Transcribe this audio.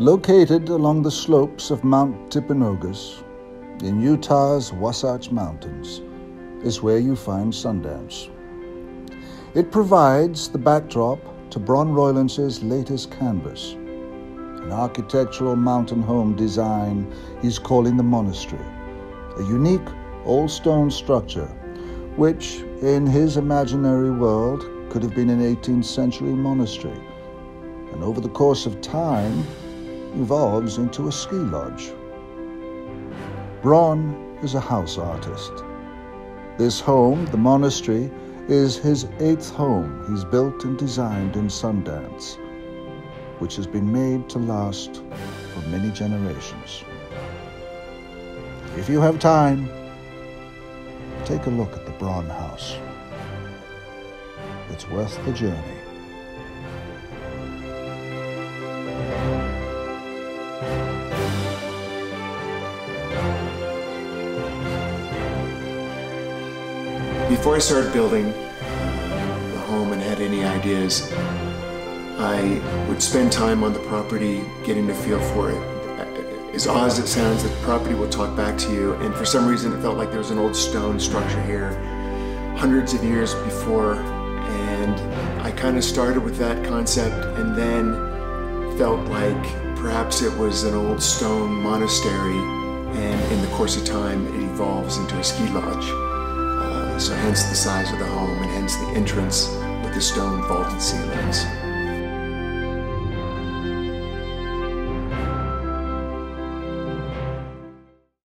Located along the slopes of Mount Timpanogos in Utah's Wasatch Mountains is where you find Sundance. It provides the backdrop to Bron Roylance's latest canvas, an architectural mountain home design he's calling the Monastery, a unique old stone structure which, in his imaginary world, could have been an 18th century monastery, and over the course of time evolves into a ski lodge. Bron is a house artist. This home, the monastery, is his eighth home he's built and designed in Sundance, which has been made to last for many generations. If you have time, take a look at the Bron House. It's worth the journey. Before I started building the home and had any ideas, I would spend time on the property getting a feel for it. As odd as it sounds, the property will talk back to you, and for some reason it felt like there was an old stone structure here hundreds of years before, and I kind of started with that concept and then felt like perhaps it was an old stone monastery, and in the course of time it evolves into a ski lodge. So hence the size of the home and hence the entrance with the stone vaulted ceilings.